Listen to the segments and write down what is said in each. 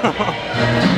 смех.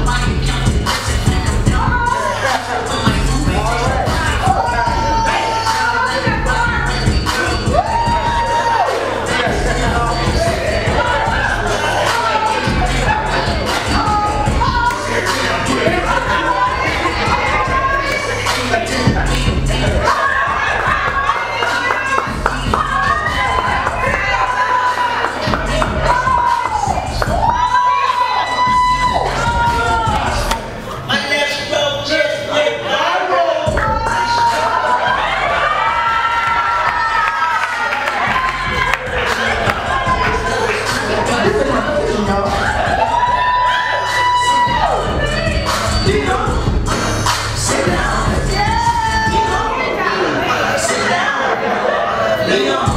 They.